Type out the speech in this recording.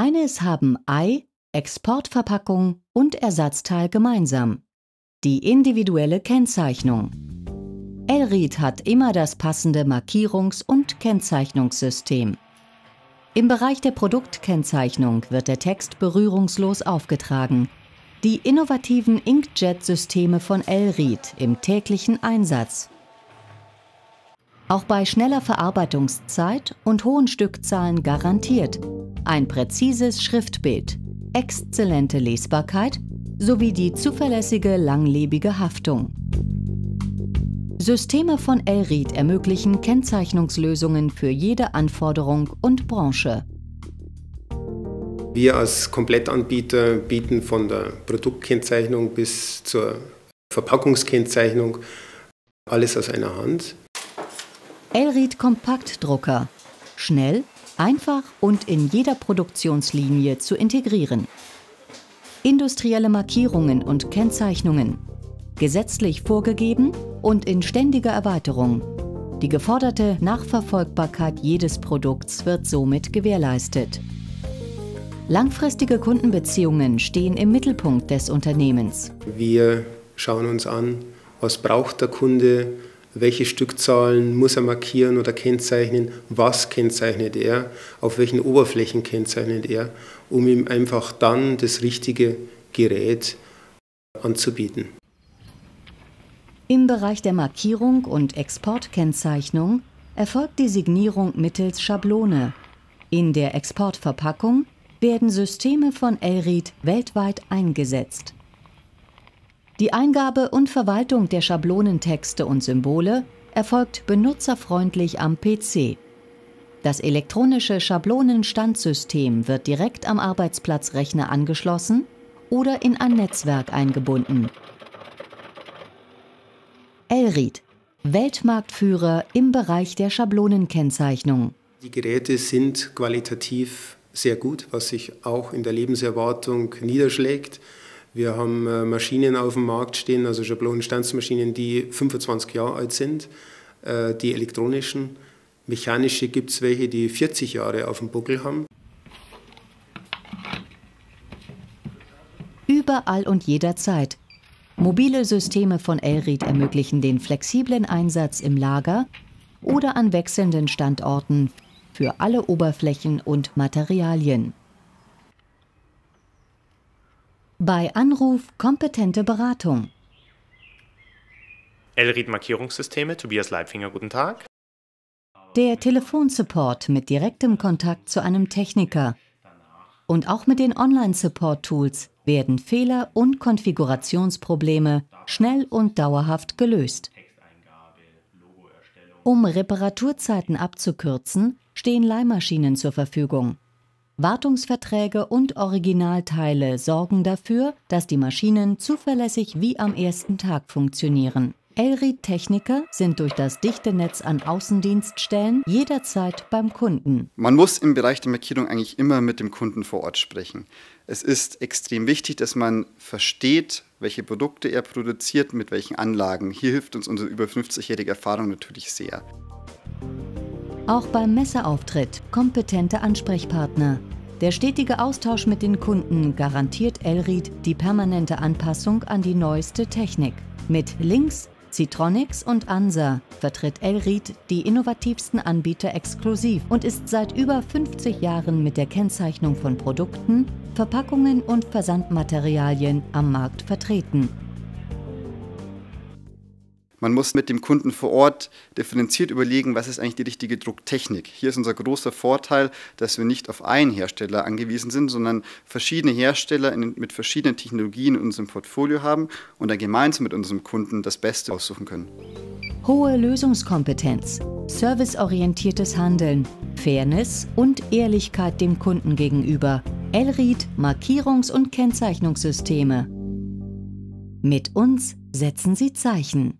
Eines haben Ei, Exportverpackung und Ersatzteil gemeinsam. Die individuelle Kennzeichnung. Elried hat immer das passende Markierungs- und Kennzeichnungssystem. Im Bereich der Produktkennzeichnung wird der Text berührungslos aufgetragen. Die innovativen Inkjet-Systeme von Elried im täglichen Einsatz. Auch bei schneller Verarbeitungszeit und hohen Stückzahlen garantiert. Ein präzises Schriftbild, exzellente Lesbarkeit sowie die zuverlässige langlebige Haftung. Systeme von Elried ermöglichen Kennzeichnungslösungen für jede Anforderung und Branche. Wir als Komplettanbieter bieten von der Produktkennzeichnung bis zur Verpackungskennzeichnung alles aus einer Hand. Elried Kompaktdrucker. Schnell, einfach und in jeder Produktionslinie zu integrieren. Industrielle Markierungen und Kennzeichnungen. Gesetzlich vorgegeben und in ständiger Erweiterung. Die geforderte Nachverfolgbarkeit jedes Produkts wird somit gewährleistet. Langfristige Kundenbeziehungen stehen im Mittelpunkt des Unternehmens. Wir schauen uns an, was braucht der Kunde, welche Stückzahlen muss er markieren oder kennzeichnen, was kennzeichnet er, auf welchen Oberflächen kennzeichnet er, um ihm einfach dann das richtige Gerät anzubieten. Im Bereich der Markierung und Exportkennzeichnung erfolgt die Signierung mittels Schablone. In der Exportverpackung werden Systeme von Elried weltweit eingesetzt. Die Eingabe und Verwaltung der Schablonentexte und Symbole erfolgt benutzerfreundlich am PC. Das elektronische Schablonenstandsystem wird direkt am Arbeitsplatzrechner angeschlossen oder in ein Netzwerk eingebunden. Elried, Weltmarktführer im Bereich der Schablonenkennzeichnung. Die Geräte sind qualitativ sehr gut, was sich auch in der Lebenserwartung niederschlägt. Wir haben äh, Maschinen auf dem Markt stehen, also Schablonenstandsmaschinen, die 25 Jahre alt sind, äh, die elektronischen. Mechanische gibt es welche, die 40 Jahre auf dem Buckel haben. Überall und jederzeit. Mobile Systeme von Elried ermöglichen den flexiblen Einsatz im Lager oder an wechselnden Standorten für alle Oberflächen und Materialien. Bei Anruf kompetente Beratung. Elried Markierungssysteme, Tobias Leibfinger, guten Tag. Der Telefonsupport mit direktem Kontakt zu einem Techniker. Und auch mit den Online-Support-Tools werden Fehler und Konfigurationsprobleme schnell und dauerhaft gelöst. Um Reparaturzeiten abzukürzen, stehen Leihmaschinen zur Verfügung. Wartungsverträge und Originalteile sorgen dafür, dass die Maschinen zuverlässig wie am ersten Tag funktionieren. Elried-Techniker sind durch das dichte Netz an Außendienststellen jederzeit beim Kunden. Man muss im Bereich der Markierung eigentlich immer mit dem Kunden vor Ort sprechen. Es ist extrem wichtig, dass man versteht, welche Produkte er produziert, mit welchen Anlagen. Hier hilft uns unsere über 50-jährige Erfahrung natürlich sehr. Auch beim Messeauftritt kompetente Ansprechpartner. Der stetige Austausch mit den Kunden garantiert Elried die permanente Anpassung an die neueste Technik. Mit Links, Citronics und ANSA vertritt Elried die innovativsten Anbieter exklusiv und ist seit über 50 Jahren mit der Kennzeichnung von Produkten, Verpackungen und Versandmaterialien am Markt vertreten. Man muss mit dem Kunden vor Ort differenziert überlegen, was ist eigentlich die richtige Drucktechnik. Hier ist unser großer Vorteil, dass wir nicht auf einen Hersteller angewiesen sind, sondern verschiedene Hersteller in, mit verschiedenen Technologien in unserem Portfolio haben und dann gemeinsam mit unserem Kunden das Beste aussuchen können. Hohe Lösungskompetenz, serviceorientiertes Handeln, Fairness und Ehrlichkeit dem Kunden gegenüber. Elried Markierungs- und Kennzeichnungssysteme. Mit uns setzen Sie Zeichen.